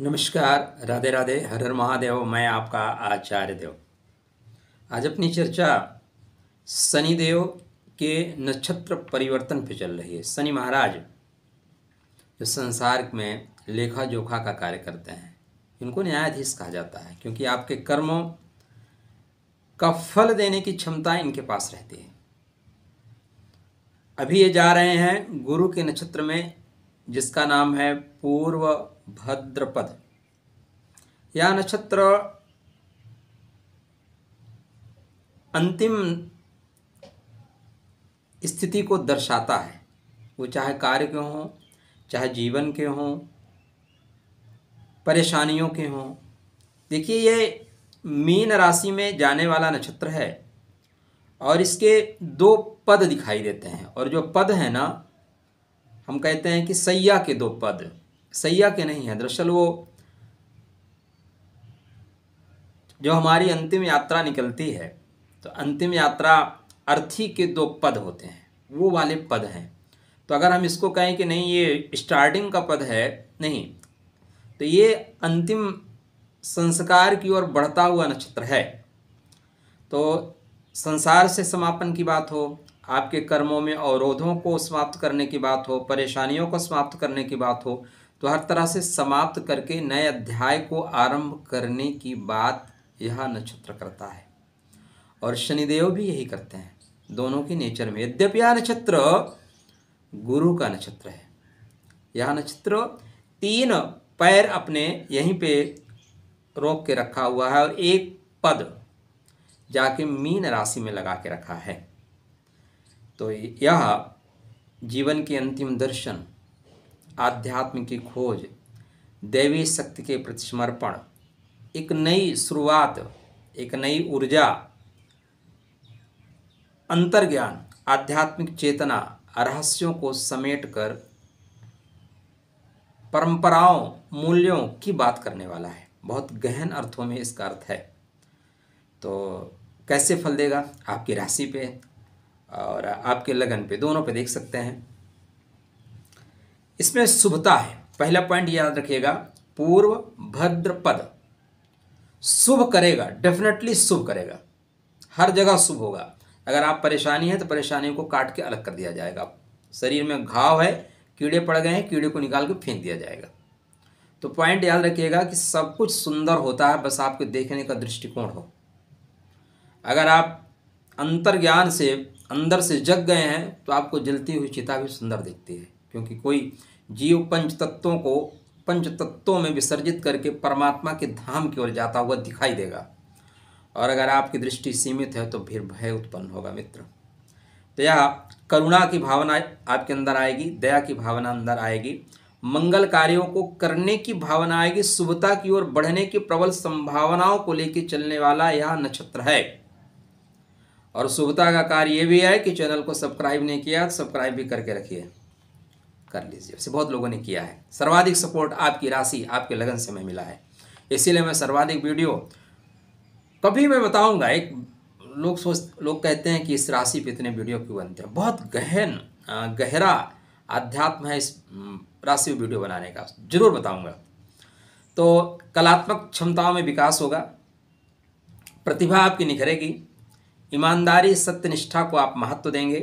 नमस्कार, राधे राधे, हर हर महादेव, मैं आपका आचार्य देव। आज अपनी चर्चा शनिदेव के नक्षत्र परिवर्तन पे चल रही है। शनि महाराज जो संसार में लेखा जोखा का कार्य करते हैं, इनको न्यायाधीश कहा जाता है, क्योंकि आपके कर्मों का फल देने की क्षमता इनके पास रहती है। अभी ये जा रहे हैं गुरु के नक्षत्र में जिसका नाम है पूर्व भद्रपद। यह नक्षत्र अंतिम स्थिति को दर्शाता है। वो चाहे कार्य के हों, चाहे जीवन के हों, परेशानियों के हों। देखिए, ये मीन राशि में जाने वाला नक्षत्र है और इसके दो पद दिखाई देते हैं। और जो पद है ना हम कहते हैं कि सैया के दो पद, सैया के नहीं है, दरअसल वो जो हमारी अंतिम यात्रा निकलती है तो अंतिम यात्रा अर्थी के दो पद होते हैं, वो वाले पद हैं। तो अगर हम इसको कहें कि नहीं, ये स्टार्टिंग का पद है, नहीं तो ये अंतिम संस्कार की ओर बढ़ता हुआ नक्षत्र है। तो संसार से समापन की बात हो आपके कर्मों में अवरोधों को समाप्त करने की बात हो, परेशानियों को समाप्त करने की बात हो तो हर तरह से समाप्त करके नए अध्याय को आरंभ करने की बात यह नक्षत्र करता है। और शनिदेव भी यही करते हैं, दोनों की नेचर में। यद्यपि यह नक्षत्र गुरु का नक्षत्र है, यह नक्षत्र तीन पैर अपने यहीं पे रोक के रखा हुआ है और एक पद जाके मीन राशि में लगा के रखा है। तो यह जीवन के अंतिम दर्शन, आध्यात्म की खोज, दैवी शक्ति के प्रति समर्पण एक नई शुरुआत, एक नई ऊर्जा, अंतर्ज्ञान, आध्यात्मिक चेतना, रहस्यों को समेटकर परंपराओं, मूल्यों की बात करने वाला है। बहुत गहन अर्थों में इसका अर्थ है। तो कैसे फल देगा? आपकी राशि पे और आपके लगन पे, दोनों पे देख सकते हैं। इसमें शुभता है। पहला पॉइंट याद रखिएगा, पूर्व भद्र पद शुभ करेगा डेफिनेटली शुभ करेगा। हर जगह शुभ होगा। अगर आप परेशानी है तो परेशानियों को काट के अलग कर दिया जाएगा। शरीर में घाव है, कीड़े पड़ गए हैं, कीड़े को निकाल के फेंक दिया जाएगा। तो पॉइंट याद रखिएगा कि सब कुछ सुंदर होता है, बस आपके देखने का दृष्टिकोण हो। अगर आप अंतर्ज्ञान से अंदर से जग गए हैं तो आपको जलती हुई चिता भी सुंदर दिखती है, क्योंकि कोई जीव पंच तत्वों को पंच तत्वों में विसर्जित करके परमात्मा के धाम की ओर जाता हुआ दिखाई देगा। और अगर आपकी दृष्टि सीमित है तो फिर भय उत्पन्न होगा मित्र। तो यह करुणा की भावना आपके अंदर आएगी, दया की भावना अंदर आएगी, मंगल कार्यों को करने की भावना आएगी, शुभता की ओर बढ़ने की प्रबल संभावनाओं को लेकर चलने वाला यह नक्षत्र है। और शुभता का कार्य ये भी है कि चैनल को सब्सक्राइब नहीं किया तो सब्सक्राइब भी करके रखिए। कर लीजिए। वैसे बहुत लोगों ने किया है। सर्वाधिक सपोर्ट आपकी राशि, आपके लगन से मैं मिला है। इसीलिए मैं सर्वाधिक वीडियो कभी मैं बताऊँगा। एक लोग सोच, लोग कहते हैं कि इस राशि पे इतने वीडियो क्यों बनते हैं? बहुत गहन गहरा आध्यात्म है इस राशि वीडियो बनाने का। ज़रूर बताऊँगा। तो कलात्मक क्षमताओं में विकास होगा। प्रतिभा आपकी निखरेगी। ईमानदारी सत्यनिष्ठा को आप महत्व देंगे।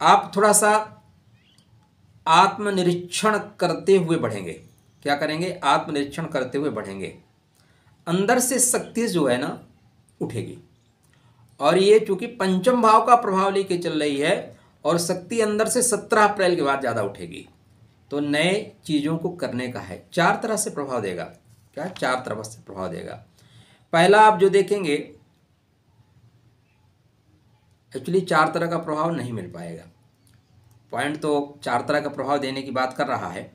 आप थोड़ा सा आत्मनिरीक्षण करते हुए बढ़ेंगे। क्या करेंगे? आत्मनिरीक्षण करते हुए बढ़ेंगे। अंदर से शक्ति जो है ना, उठेगी। और ये चूँकि पंचम भाव का प्रभाव लेके चल रही है और शक्ति अंदर से सत्रह अप्रैल के बाद ज़्यादा उठेगी। तो नए चीज़ों को करने का है। चार तरह से प्रभाव देगा। क्या? चार तरह से प्रभाव देगा। पहला आप जो देखेंगे एक्चुअली चार तरह का प्रभाव नहीं मिल पाएगा। पॉइंट तो चार तरह का प्रभाव देने की बात कर रहा है,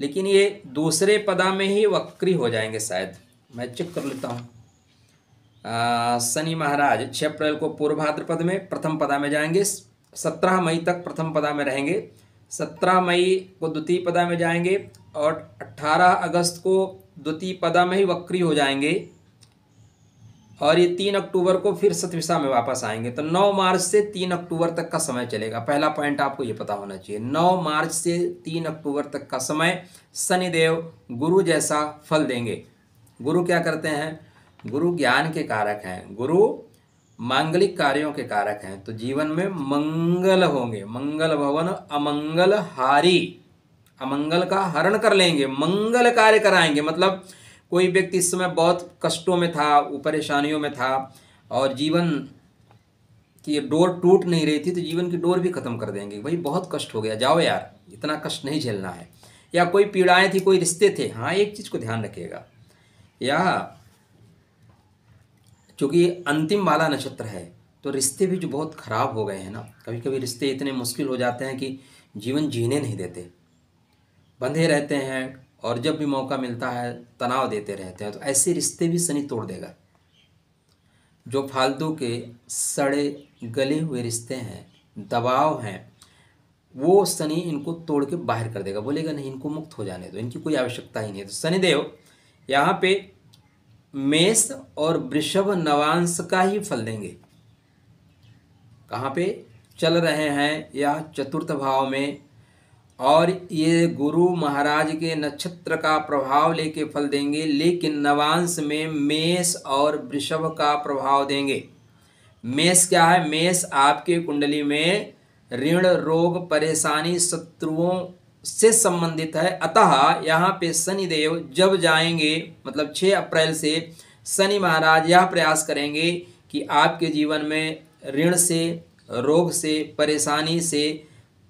लेकिन ये दूसरे पदा में ही वक्री हो जाएँगे शायद। मैं चेक कर लेता हूँ। शनि महाराज छः अप्रैल को पूर्व भाद्रपद में प्रथम पदा में जाएँगे, सत्रह मई तक प्रथम पदा में रहेंगे, सत्रह मई को द्वितीय पदा में जाएँगे और अट्ठारह अगस्त को द्वितीय पदा में ही वक्री हो जाएँगे। और ये तीन अक्टूबर को फिर सतविशा में वापस आएँगे। तो नौ मार्च से तीन अक्टूबर तक का समय चलेगा। पहला पॉइंट आपको ये पता होना चाहिए। नौ मार्च से तीन अक्टूबर तक का समय शनिदेव गुरु जैसा फल देंगे। गुरु क्या करते हैं? गुरु ज्ञान के कारक हैं। गुरु मांगलिक कार्यों के कारक हैं। तो जीवन में मंगल होंगे। मंगल भवन अमंगल हारी अमंगल का हरण कर लेंगे। मंगल कार्य कराएँगे। मतलब कोई व्यक्ति इस समय बहुत कष्टों में था वो परेशानियों में था और जीवन की डोर टूट नहीं रही थी तो जीवन की डोर भी ख़त्म कर देंगे। भाई बहुत कष्ट हो गया। जाओ यार, इतना कष्ट नहीं झेलना है। या कोई पीड़ाएँ थी, कोई रिश्ते थे हाँ एक चीज़ को ध्यान रखिएगा। या चूँकि अंतिम वाला नक्षत्र है तो रिश्ते भी जो बहुत ख़राब हो गए हैं ना कभी कभी रिश्ते इतने मुश्किल हो जाते हैं कि जीवन जीने नहीं देते। बंधे रहते हैं और जब भी मौका मिलता है, तनाव देते रहते हैं तो ऐसे रिश्ते भी शनि तोड़ देगा। जो फालतू के सड़े, गले हुए रिश्ते हैं, दबाव हैं, वो शनि इनको तोड़ के बाहर कर देगा। बोलेगा, नहीं, इनको मुक्त हो जाने दो, इनकी कोई आवश्यकता ही नहीं है। तो शनिदेव यहाँ पे मेष और वृषभ नवांश का ही फल देंगे। कहाँ पे चल रहे हैं या चतुर्थ भाव में और ये गुरु महाराज के नक्षत्र का प्रभाव लेके फल देंगे, लेकिन नवांश में मेष और वृषभ का प्रभाव देंगे। मेष क्या है? मेष आपके कुंडली में ऋण, रोग, परेशानी, शत्रुओं से संबंधित है। अतः यहाँ पे शनिदेव जब जाएँगे मतलब 6 अप्रैल से शनि महाराज यह प्रयास करेंगे कि आपके जीवन में ऋण से, रोग से, परेशानी से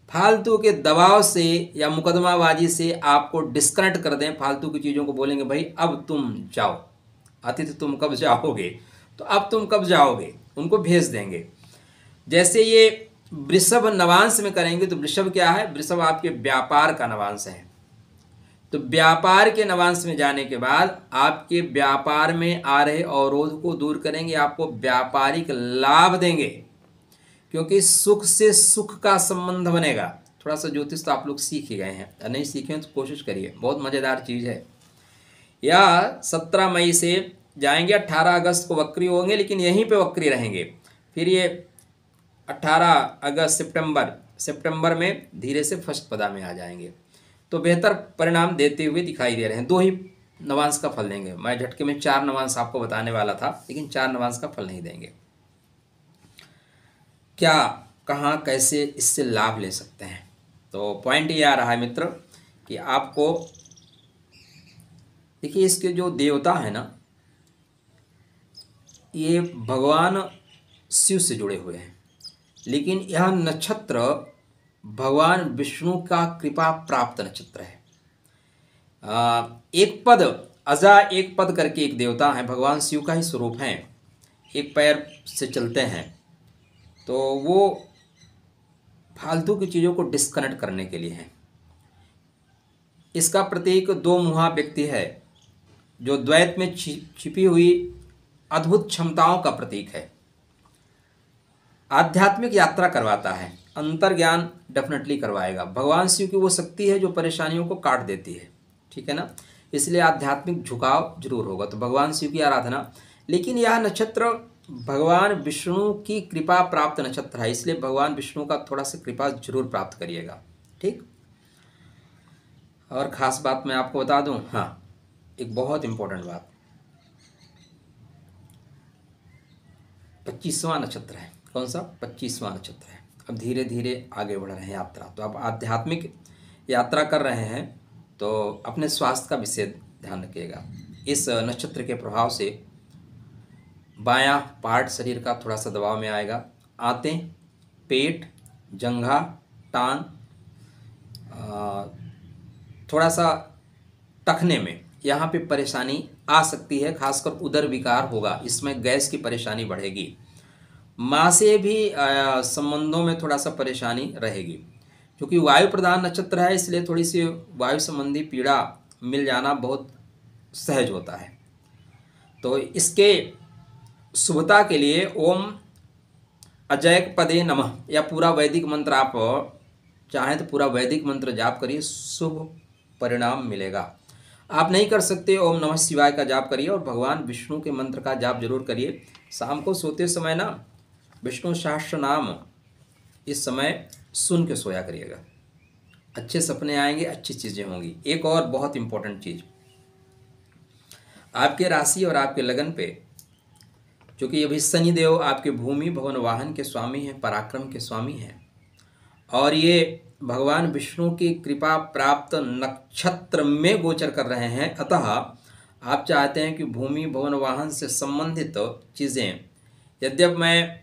फालतू के दबाव से या मुकदमाबाजी से आपको डिस्कनेक्ट कर दें, फालतू की चीज़ों को बोलेंगे, भाई, अब तुम जाओ। अतिथि तुम कब जाओगे? तो अब तुम कब जाओगे? उनको भेज देंगे। जैसे ये वृषभ नवांश में करेंगे तो वृषभ क्या है? वृषभ आपके व्यापार का नवांश है। तो व्यापार के नवांश में जाने के बाद आपके व्यापार में आ रहे अवरोध को दूर करेंगे, आपको व्यापारिक लाभ देंगे। क्योंकि सुख से सुख का संबंध बनेगा। थोड़ा सा ज्योतिष तो आप लोग सीख ही गए हैं। नहीं सीखे हैं तो कोशिश करिए। बहुत मज़ेदार चीज़ है। या सत्रह मई से जाएँगे अट्ठारह अगस्त को वक्री होंगे, लेकिन यहीं पे वक्री रहेंगे। फिर ये अट्ठारह अगस्त, सितंबर सितंबर में धीरे से फ़र्स्ट पदा में आ जाएँगे। तो बेहतर परिणाम देते हुए दिखाई दे रहे हैं। दो ही नवांश का फल देंगे। मैं झटके में चार नवांश आपको बताने वाला था, लेकिन चार नवांश का फल नहीं देंगे। क्या, कहाँ, कैसे इससे लाभ ले सकते हैं? तो पॉइंट ये आ रहा है मित्र कि आपको, देखिए इसके जो देवता है ना, ये भगवान शिव से जुड़े हुए हैं। लेकिन यह नक्षत्र भगवान विष्णु का कृपा प्राप्त नक्षत्र है। एक पद, अजा एक पद करके एक देवता है, भगवान शिव का ही स्वरूप है। एक पैर से चलते हैं। तो वो फालतू की चीज़ों को डिस्कनेक्ट करने के लिए है। इसका प्रतीक दो मुहा व्यक्ति है, जो द्वैत में छिपी हुई अद्भुत क्षमताओं का प्रतीक है। आध्यात्मिक यात्रा करवाता है अंतर ज्ञान डेफिनेटली करवाएगा। भगवान शिव की वो शक्ति है जो परेशानियों को काट देती है, ठीक है ना? इसलिए आध्यात्मिक झुकाव ज़रूर होगा। तो भगवान शिव की आराधना, लेकिन यह नक्षत्र भगवान विष्णु की कृपा प्राप्त नक्षत्र है, इसलिए भगवान विष्णु का थोड़ा सा कृपा ज़रूर प्राप्त करिएगा। ठीक? और ख़ास बात मैं आपको बता दूँ? हाँ एक बहुत इंपॉर्टेंट बात। पच्चीसवां नक्षत्र है। कौन सा? पच्चीसवां नक्षत्र है। अब धीरे धीरे आगे बढ़ रहे हैं यात्रा। तो आप आध्यात्मिक यात्रा कर रहे हैं तो अपने स्वास्थ्य का विशेष ध्यान रखिएगा। इस नक्षत्र के प्रभाव से बायां पार्ट शरीर का थोड़ा सा दबाव में आएगा। आते, पेट, जंघा टांग थोड़ा सा टखने में। यहाँ पे परेशानी आ सकती है, खासकर उदर विकार होगा। इसमें गैस की परेशानी बढ़ेगी। माँ से भी संबंधों में थोड़ा सा परेशानी रहेगी। क्योंकि वायु प्रधान नक्षत्र है, इसलिए थोड़ी सी वायु संबंधी पीड़ा मिल जाना बहुत सहज होता है। तो इसके शुभता के लिए ओम अजय पदे नमः, या पूरा वैदिक मंत्र आप चाहें तो पूरा वैदिक मंत्र जाप करिए, शुभ परिणाम मिलेगा। आप नहीं कर सकते, ओम नमः शिवाय का जाप करिए और भगवान विष्णु के मंत्र का जाप ज़रूर करिए। शाम को सोते समय ना, विष्णु सहस्त्र नाम इस समय सुन के सोया करिएगा। अच्छे सपने आएँगे, अच्छी चीज़ें होंगी। एक और बहुत इंपॉर्टेंट चीज़। आपके राशि और आपके लगन पे क्योंकि अभी शनिदेव आपके भूमि, भवन वाहन के स्वामी हैं, पराक्रम के स्वामी हैं। और ये भगवान विष्णु की कृपा प्राप्त नक्षत्र में गोचर कर रहे हैं। अतः आप चाहते हैं कि भूमि, भवन वाहन से संबंधित चीज़ें। यद्यप मैं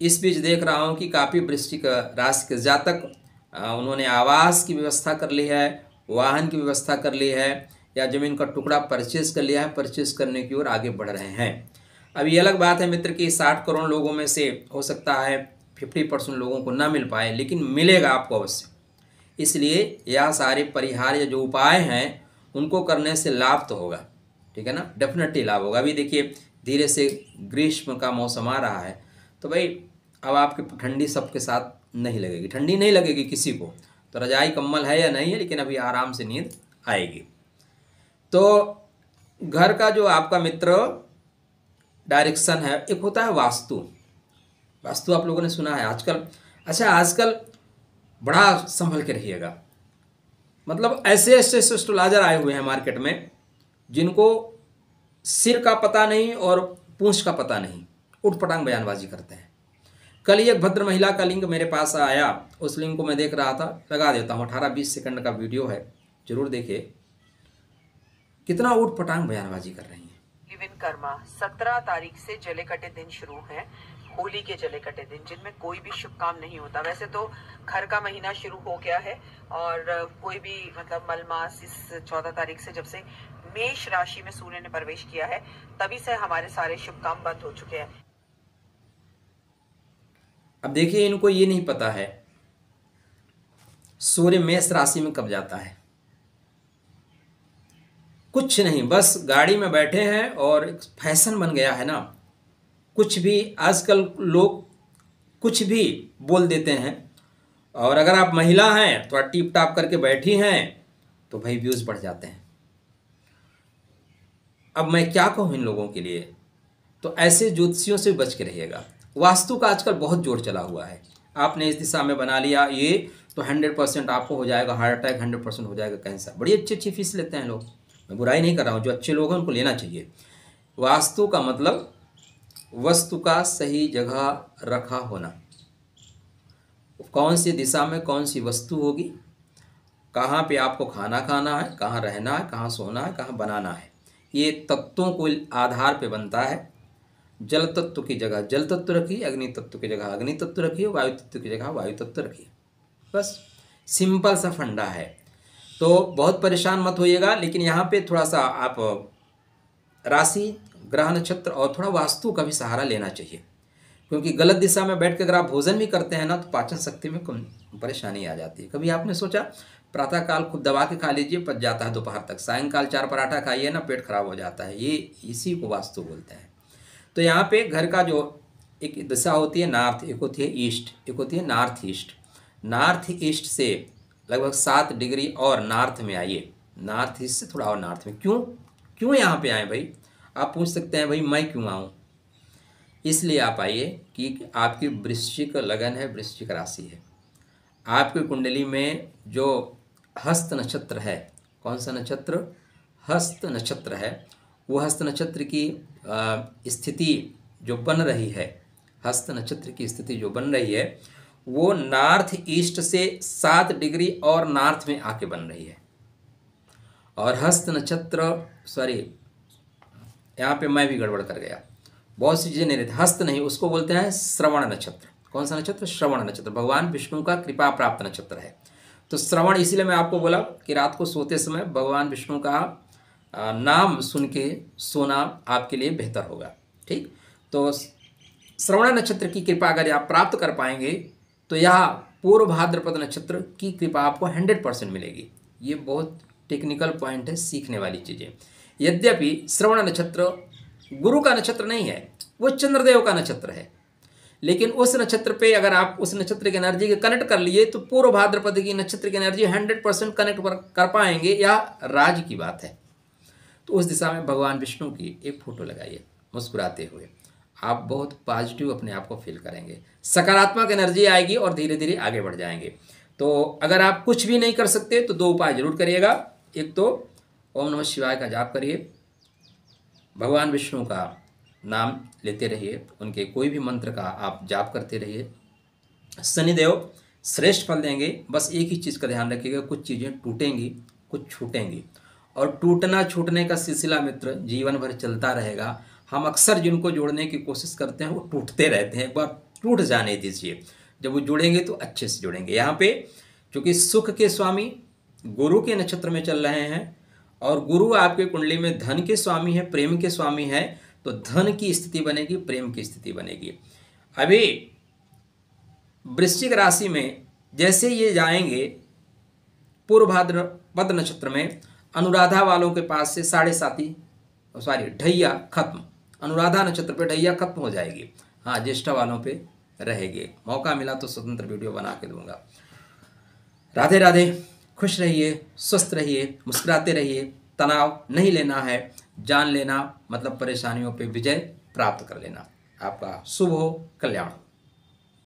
इस बीच देख रहा हूँ कि काफ़ी वृश्चिक राशि के जातक उन्होंने आवास की व्यवस्था कर ली है, वाहन की व्यवस्था कर ली है, या ज़मीन का टुकड़ा परचेज कर लिया है, परचेज करने की ओर आगे बढ़ रहे हैं। अब ये अलग बात है मित्र कि साठ करोड़ लोगों में से हो सकता है फिफ्टी परसेंट लोगों को ना मिल पाए, लेकिन मिलेगा आपको अवश्य। इसलिए यह सारे परिहार या जो उपाय हैं, उनको करने से लाभ तो होगा, ठीक है ना? डेफिनेटली लाभ होगा। अभी देखिए, धीरे से ग्रीष्म का मौसम आ रहा है तो भाई, अब आपकी ठंडी सबके साथ नहीं लगेगी। ठंडी नहीं लगेगी किसी को तो रजाई कम्बल है या नहीं है, लेकिन अभी आराम से नींद आएगी। तो घर का जो आपका मित्र डायरेक्शन है, एक होता है वास्तु। वास्तु आप लोगों ने सुना है आजकल। अच्छा आजकल बड़ा संभल के रहिएगा। मतलब ऐसे ऐसे एस्ट्रोलॉजर आए हुए हैं मार्केट में, जिनको सिर का पता नहीं और पूंछ का पता नहीं। उठ पटांग बयानबाजी करते हैं। कल ही एक भद्र महिला का लिंक मेरे पास आया। उस लिंक को मैं देख रहा था। लगा देता हूँ, अठारह बीस सेकंड का वीडियो है। ज़रूर देखिए। कितना उठ पटांग बयानबाजी कर रही है। लिविन कर्मा, सत्रह तारीख से जले कटे दिन शुरू है, होली के जले कटे दिन, जिनमें कोई भी शुभ काम नहीं होता। वैसे तो घर का महीना शुरू हो गया है और कोई भी मतलब मलमास इस चौदह तारीख से जब से मेष राशि में सूर्य ने प्रवेश किया है, तभी से हमारे सारे शुभ काम बंद हो चुके हैं। अब देखिए, इनको ये नहीं पता है, सूर्य मेष राशि में कब जाता है। कुछ नहीं, बस गाड़ी में बैठे हैं और फ़ैशन बन गया है ना। कुछ भी आजकल लोग कुछ भी बोल देते हैं। और अगर आप महिला हैं तो टिप टाप करके बैठी हैं तो भाई व्यूज़ बढ़ जाते हैं। अब मैं क्या कहूँ इन लोगों के लिए? तो ऐसे ज्योतिषियों से बच के रहिएगा। वास्तु का आजकल बहुत ज़ोर चला हुआ है। आपने इस दिशा में बना लिया ये तो हंड्रेड परसेंट आपको हो जाएगा हार्ट अटैक हंड्रेड परसेंट हो जाएगा कैंसर बड़ी अच्छी अच्छी फ़ीस लेते हैं लोग। मैं बुराई नहीं कर रहा हूँ, जो अच्छे लोग हैं उनको लेना चाहिए। वास्तु का मतलब वस्तु का सही जगह रखा होना। कौन सी दिशा में कौन सी वस्तु होगी? कहाँ पे आपको खाना खाना है, कहाँ रहना है, कहाँ सोना है, कहाँ बनाना है? ये तत्वों को आधार पे बनता है। जल तत्व की जगह, जल तत्व रखिए, अग्नि तत्व की जगह, अग्नि तत्व रखिए, वायु तत्व की जगह, वायु तत्व रखिए। बस सिंपल सा फंडा है। तो बहुत परेशान मत होइएगा, लेकिन यहाँ पे थोड़ा सा आप राशि, ग्रह नक्षत्र और थोड़ा वास्तु का भी सहारा लेना चाहिए। क्योंकि गलत दिशा में बैठ के अगर आप भोजन भी करते हैं ना तो पाचन शक्ति में कम परेशानी आ जाती है। कभी आपने सोचा, प्रातःकाल खुद दबा के खा लीजिए, पच जाता है दोपहर तक। सायंकाल चार पराठा खाइए ना, पेट खराब हो जाता है। ये इसी को वास्तु बोलते हैं। तो यहाँ पे घर का जो एक दिशा होती है, नॉर्थ, एक होती है ईस्ट, एक होती है नॉर्थ ईस्ट। नॉर्थ ईस्ट से लगभग सात डिग्री और नॉर्थ में आइए। नॉर्थ ईस्ट से थोड़ा और नॉर्थ में। क्यों? क्यों यहाँ पे आए भाई? आप पूछ सकते हैं, भाई, मैं क्यों आऊँ? इसलिए आप आइए कि आपकी वृश्चिक लगन है, वृश्चिक राशि है। आपकी कुंडली में जो हस्त नक्षत्र है, कौन सा नक्षत्र? हस्त नक्षत्र है। वो हस्त नक्षत्र की स्थिति जो बन रही है, हस्त नक्षत्र की स्थिति जो बन रही है वो नॉर्थ ईस्ट से सात डिग्री और नॉर्थ में आके बन रही है। और हस्त नक्षत्र, सॉरी, यहाँ पे मैं भी गड़बड़ कर गया। बहुत सी चीज़ें नहीं रहती। हस्त नहीं, उसको बोलते हैं श्रवण नक्षत्र। कौन सा नक्षत्र? श्रवण नक्षत्र। भगवान विष्णु का कृपा प्राप्त नक्षत्र है। तो श्रवण, इसीलिए मैं आपको बोला कि रात को सोते समय भगवान विष्णु का नाम सुन के सोना आपके लिए बेहतर होगा। ठीक? तो श्रवण नक्षत्र की कृपा अगर आप प्राप्त कर पाएँगे तो यह पूर्व भाद्रपद नक्षत्र की कृपा आपको हंड्रेड परसेंट मिलेगी। ये बहुत टेक्निकल पॉइंट है, सीखने वाली चीज़ें। यद्यपि श्रवण नक्षत्र गुरु का नक्षत्र नहीं है, वो चंद्रदेव का नक्षत्र है। लेकिन उस नक्षत्र पे अगर आप उस नक्षत्र की एनर्जी के कनेक्ट कर लिए तो पूर्व भाद्रपद की नक्षत्र की एनर्जी हंड्रेड परसेंट कनेक्ट कर पाएँगे। या राज की बात है। तो उस दिशा में भगवान विष्णु की एक फ़ोटो लगाइए, मुस्कुराते हुए। आप बहुत पॉजिटिव अपने आप को फील करेंगे। सकारात्मक एनर्जी आएगी और धीरे धीरे आगे बढ़ जाएँगे। तो अगर आप कुछ भी नहीं कर सकते तो दो उपाय ज़रूर करिएगा। एक तो ओम नमः शिवाय का जाप करिए। भगवान विष्णु का नाम लेते रहिए। उनके कोई भी मंत्र का आप जाप करते रहिए। शनिदेव श्रेष्ठ फल देंगे। बस एक ही चीज़ का ध्यान रखिएगा, कुछ चीज़ें टूटेंगी, कुछ छूटेंगी। और टूटना छूटने का सिलसिला मित्र, जीवन भर चलता रहेगा। हम अक्सर जिनको जोड़ने की कोशिश करते हैं, वो टूटते रहते हैं। एक बार टूट जाने दीजिए। जब वो जुड़ेंगे तो अच्छे से जुड़ेंगे। यहाँ पे क्योंकि सुख के स्वामी गुरु के नक्षत्र में चल रहे हैं और गुरु आपके कुंडली में धन के स्वामी है, प्रेम के स्वामी है तो धन की स्थिति बनेगी, प्रेम की स्थिति बनेगी। अभी वृश्चिक राशि में जैसे ये जाएँगे पूर्व भाद्रपद नक्षत्र में अनुराधा वालों के पास से साढ़े साथी सॉरी, ढैया खत्म। अनुराधा नक्षत्र पे ढैया खत्म हो जाएगी। हाँ ज्येष्ठा वालों पे रहेगी। मौका मिला तो स्वतंत्र वीडियो बना के दूँगा। राधे राधे, खुश रहिए, स्वस्थ रहिए, मुस्कुराते रहिए। तनाव नहीं लेना है, जान लेना मतलब परेशानियों पर विजय प्राप्त कर लेना। आपका शुभ हो, कल्याण